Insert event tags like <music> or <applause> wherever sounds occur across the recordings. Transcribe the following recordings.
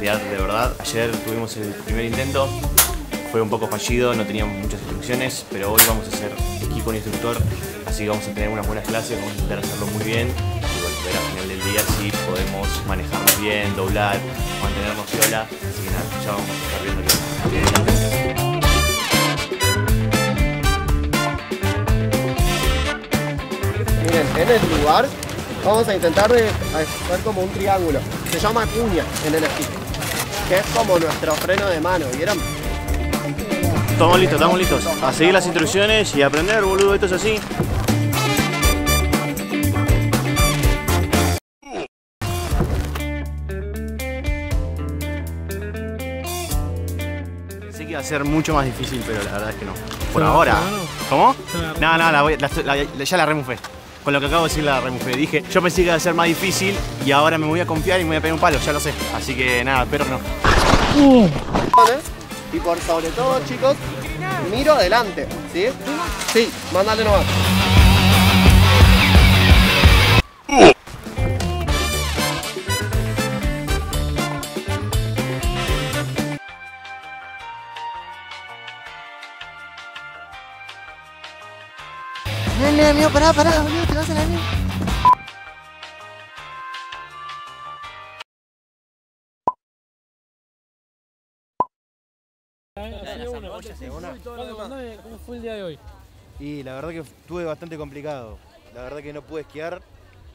de verdad. Ayer tuvimos el primer intento, fue un poco fallido, no teníamos muchas instrucciones, pero hoy vamos a hacer esquí con instructor, así que vamos a tener unas buenas clases, vamos a intentar hacerlo muy bien y bueno, ver al final del día si podemos manejarnos bien, doblar, mantenernos viola, así que nada, ya vamos a estar viendo Miren, en el lugar vamos a intentar de hacer como un triángulo. Se llama cuña en el esquí. Que es como nuestro freno de mano, ¿vieron? Estamos listos, estamos listos. A seguir las instrucciones y aprender, boludo, esto es así. Pensé que iba a ser mucho más difícil, pero la verdad es que no. Por ahora. ¿Cómo? No, no, la voy- la- la- ya la remufé. Con lo que acabo de decir la remufé. Dije, yo pensé que iba a ser más difícil y ahora me voy a confiar y me voy a pegar un palo, ya lo sé. Así que nada, espero no. Y por sobre todo, chicos, miro adelante, ¿sí? Sí, mándale nomás. Amigo, pará, pará, boludo, te vas a la mierda. ¿Cómo fue el día de hoy? Y la verdad que estuve bastante complicado. La verdad que no pude esquiar,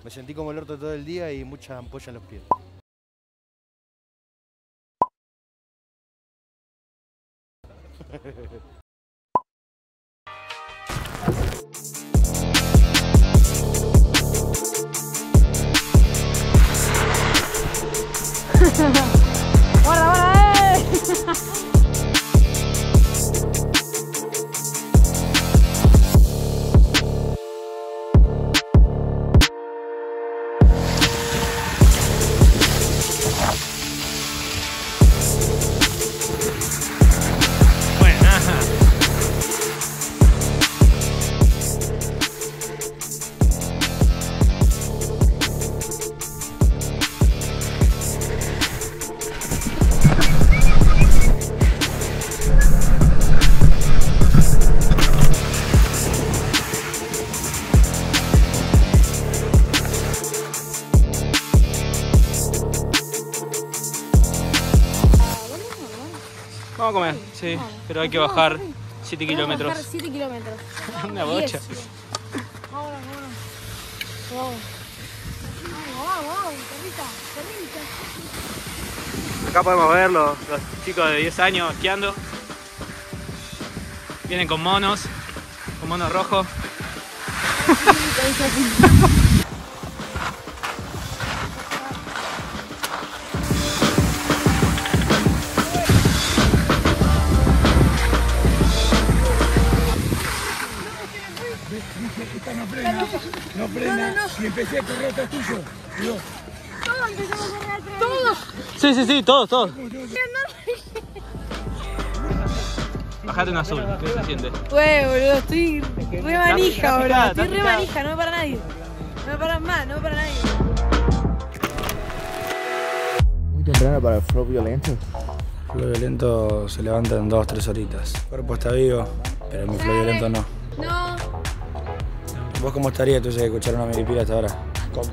me sentí como el orto todo el día y mucha ampolla en los pies. 감사합니다. <laughs> Vamos a comer, sí, pero hay que bajar 7 kilómetros. 7 kilómetros. <laughs> Una bocha. Vámonos, vámonos. Vamos. Acá podemos ver los, los chicos de 10 años esquiando. Vienen con monos, con monos rojos. <laughs> No frena y empecé a correr atrás tuyo. Digo, Todos empezamos a correr atrás. Todos. Sí, sí, sí, todos, todos. Bajate un azul, ¿qué se siente? Güey, boludo, estoy re manija, boludo. Estoy re manija, no me para nadie. No me para más, no me para nadie. Muy temprano para el flow violento. Flow violento se levanta en dos, tres horitas. El cuerpo está vivo, pero mi flow violento no. No. ¿Vos cómo estarías tú si escuchar una milipila hasta ahora? ¿Cómo?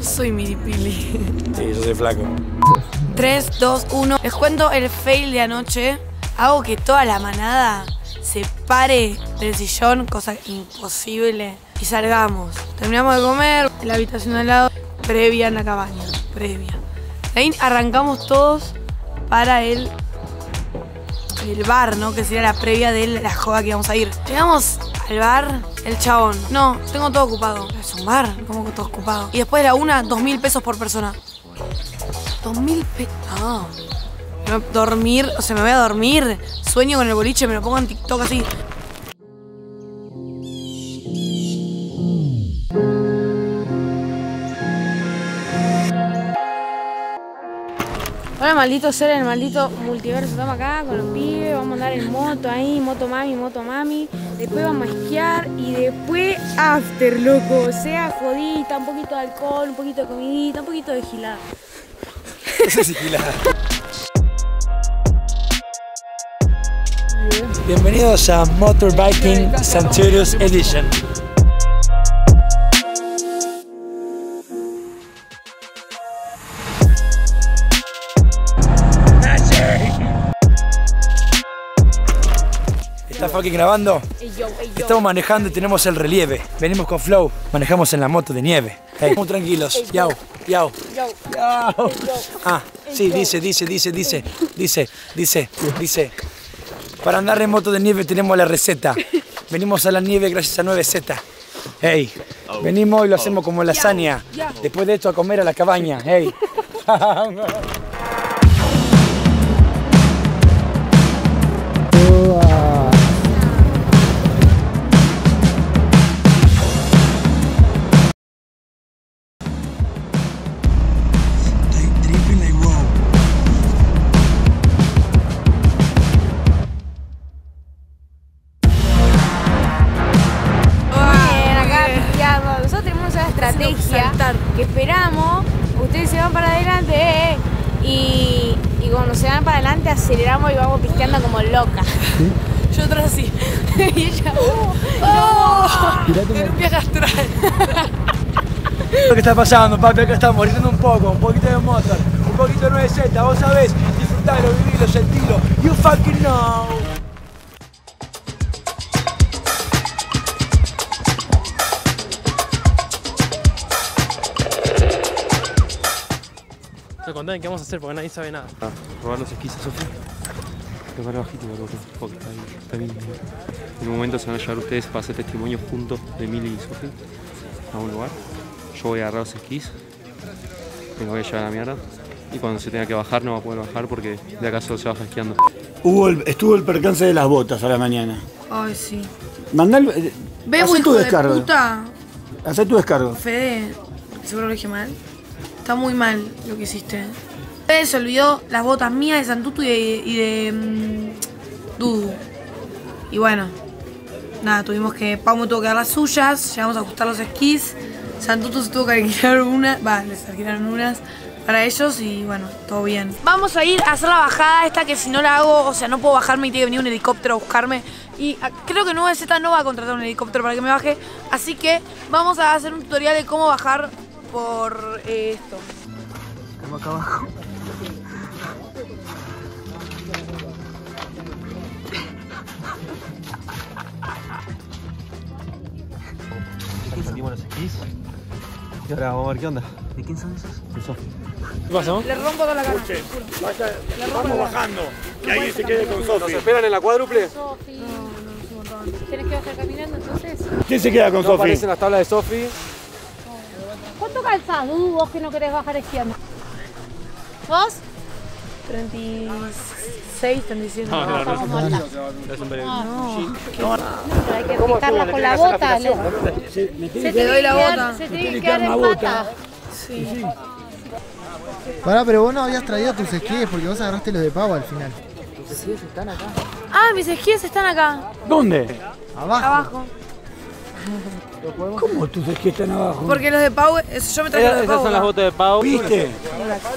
Soy miripili. Sí, yo soy flaco. 3, 2, 1. Les cuento el fail de anoche. Hago que toda la manada se pare del sillón, cosa imposible. Y salgamos. Terminamos de comer en la habitación al lado, previa en la cabaña. Previa. De ahí arrancamos todos para el, el bar, ¿no? Que sería la previa de la joda que íbamos a ir. Llegamos al bar, el chabón. No, tengo todo ocupado. Es un bar, ¿cómo que todo ocupado? Y después de la una, dos mil pesos por persona. Dos mil pesos. No. No, dormir, o sea, me voy a dormir. Sueño con el boliche, me lo pongo en TikTok así. Maldito ser el maldito multiverso. Estamos acá con los pibes, vamos a andar en moto ahí, moto mami, moto mami. Después vamos a esquiar y después after, loco. O sea, jodita, un poquito de alcohol, un poquito de comidita, un poquito de gilada. Eso es sigilar. Bienvenidos a Motorbiking Centurious Edition. ¿Está fucking grabando? Estamos manejando y tenemos el relieve. Venimos con flow, manejamos en la moto de nieve. Hey, muy tranquilos. Yao, yao. Yao. Ah, sí, dice, dice, dice, dice, dice, dice, dice. Para andar en moto de nieve tenemos la receta. Venimos a la nieve gracias a 9Z. Hey, venimos y lo hacemos como lasaña. Después de esto a comer a la cabaña. Hey. <laughs> <laughs> cuando se van para adelante aceleramos y vamos pisteando como locas. Yo atrás así. <laughs> y ella, ¡oh! En un viaje astral. Lo que está pasando, papi, acá estamos gritando un poco, un poquito de motor, un poquito de 9Z, vos sabés, disfrutalo, vivilo, sentilo, you fucking know. Qué vamos a hacer porque nadie sabe nada. Ah, robar los esquís a Sofía. Prepara bajito porque, porque está, ahí, está bien. En un momento se van a llevar ustedes para hacer testimonio juntos de Mili y Sofía a un lugar. Yo voy a agarrar los esquís, me los voy a llevar a la mierda. Y cuando se tenga que bajar no va a poder bajar porque de acá solo se baja esquiando. Hubo el- estuvo el percance de las botas a la mañana. Ay, sí. Mandá el, eh, Bebo, hijo tu de descargo. puta. Hacé tu descargo. Fede, seguro lo dije mal. Está muy mal lo que hiciste. Se olvidó las botas mías de Santutu y de, y de mm, Dudu. Y bueno, nada, tuvimos que. Pau me tuvo que dar las suyas, llegamos a ajustar los esquís. Santutu se tuvo que alquilar una, va, les alquilaron unas para ellos y bueno, todo bien. Vamos a ir a hacer la bajada esta que si no la hago, o sea, no puedo bajarme y tiene que venir un helicóptero a buscarme. Y ah, creo que 9Z no va a contratar un helicóptero para que me baje, así que vamos a hacer un tutorial de cómo bajar por eh, esto. Como acá abajo. Salimos los esquís. Y ahora vamos a ver qué onda. ¿De quién son esos? De Sofi. ¿Qué pasó? Le rompo toda la cara. Vamos bajando. Que alguien se quede con Sofi. esperan en la cuádruple? ¿Tienes que bajar caminando entonces? ¿Quién se queda con No Sofi? aparecen las tablas de Sofi. ¿Cuánto calzás, Dudu, vos que no querés bajar esquiando? ¿Vos? 36, 37. No, no, no, es un periodista. Pero hay que fijarla con la bota. le- Se tiene doy la bota. Se tiene que quedar en pata. Pará, pero vos no habías traído tus esquíes porque vos agarraste los de pavo al final. Ah, mis esquíes están acá, ¿Dónde? Abajo. abajo. ¿Cómo tus esquíes están abajo? Porque los de Pau, eso, yo me traje los de Esas Pau. son las botas de Pau. ¿Viste?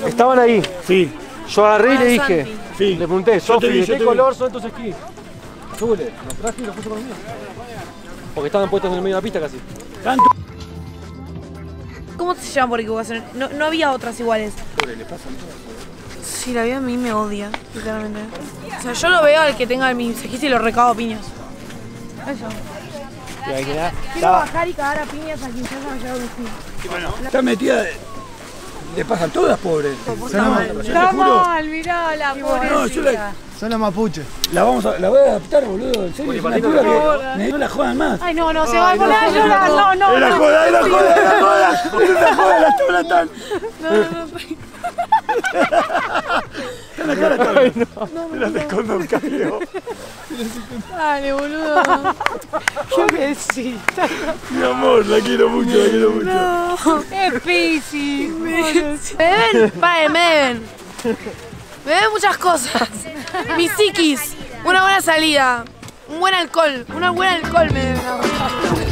Estaban ahí. Sí. Yo agarré y le Ah, dije. Santi. Sí. Le pregunté, Sofi, ¿de qué color son tus esquís? Azules. Los traje y los puse con los míos. Porque estaban puestos en el medio de la pista casi. Tanto. ¿Cómo se llama por equivocación? No, no había otras iguales. Sí, la vida a mí me odia, literalmente. O sea, yo lo veo al que tenga mis esquís y lo recabo piñas. Eso. Quiero bajar y cagar a piñas a quien se haya. Está metida de... Le pasan todas, pobre. Son los, Yo te juro, mirá la no, yo la, son los mapuches. la vamos a, la voy a adaptar, boludo. En serio, que no la jodan más. Ay, no, no, se va a poner a llorar. No, no, Es la no. joda, es la joda, es la joda. Es la joda, tablas <laughs> están. Está en la cara las escondo un cambio. Dale, boludo. <laughs> Mi amor, la quiero mucho, la quiero mucho. Es Pisi. <laughs> ¿Me deben? Vale, me deben. Me deben muchas cosas. Mis psiquis, una buena salida, un buen alcohol, una buena alcohol me deben.